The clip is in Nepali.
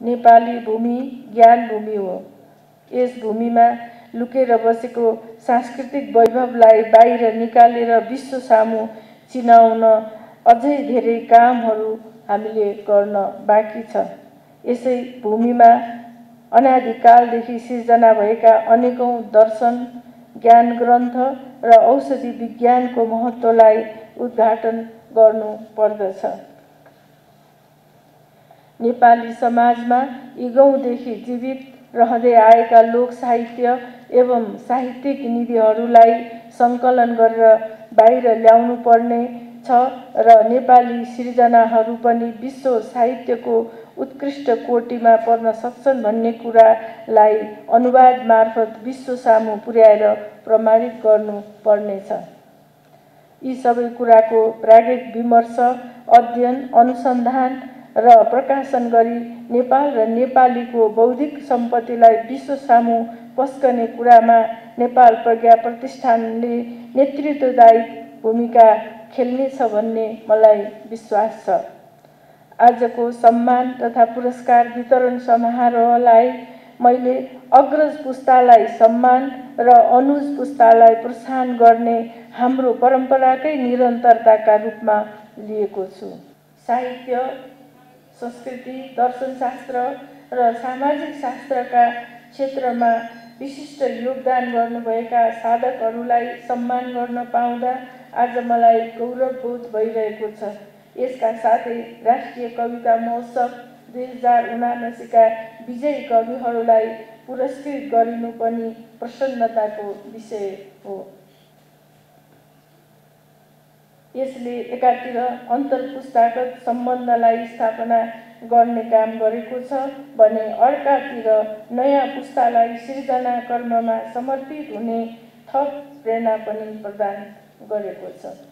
नेपाली भूमि ज्ञान भूमि हो। यस भूमिमा लुकेर बसेको सांस्कृतिक वैभवलाई बाहिर निकालेर विश्व सामु चिनाउन अझै धेरै कामहरू हामीले गर्न बाँकी छ। यसै भूमिमा अनादिकालदेखि सिर्जना भएका अनेकौँ दर्शन ज्ञान ग्रन्थ र औषधि विज्ञानको महत्त्वलाई उद्घाटन गर्नु पर्दछ। नेपाली समाजमा युगौँदेखि जीवित रहँदै आएका लोक साहित्य एवं साहित्यिक निधिहरूलाई सङ्कलन गरेर बाहिर ल्याउनु पर्ने छ र नेपाली सिर्जनाहरू पनि विश्व साहित्यको उत्कृष्ट कोटिमा पर्न सक्छन् भन्ने कुरालाई अनुवाद मार्फत विश्व सामु पुर्याएर प्रमाणित गर्नु पर्नेछ। यी सबै कुराको प्राज्ञिक विमर्श अध्ययन अनुसन्धान र प्रकाशन गरी नेपाल र नेपालीको बौद्धिक सम्पत्तिलाई विश्व सामु पस्कने कुरामा नेपाल प्रज्ञा प्रतिष्ठानले नेतृत्वदायी भूमिका खेल्नेछ भन्ने मलाई विश्वास छ। आजको सम्मान तथा पुरस्कार वितरण समारोहलाई मैले अग्रज पुस्तालाई सम्मान र अनुज पुस्तालाई प्रोत्साहन गर्ने हाम्रो परम्पराकै निरन्तरताका रूपमा लिएको छु। साहित्य संस्कृति दर्शनशास्त्र र सामाजिक शास्त्रका क्षेत्रमा विशिष्ट योगदान गर्नुभएका साधकहरूलाई सम्मान गर्न पाउँदा आज मलाई गौरवबोध भइरहेको छ। यसका साथै राष्ट्रिय कविता महोत्सव दुई हजार उनासीका विजयी कविहरूलाई पुरस्कृत गरिनु पनि प्रसन्नताको विषय हो। यसले एकातिर अन्तर्पुस्तागत सम्बन्धलाई स्थापना गर्ने काम गरेको छ भने अर्कातिर नयाँ पुस्तालाई सिर्जना कर्ममा समर्पित हुने थप प्रेरणा पनि प्रदान गरेको छ।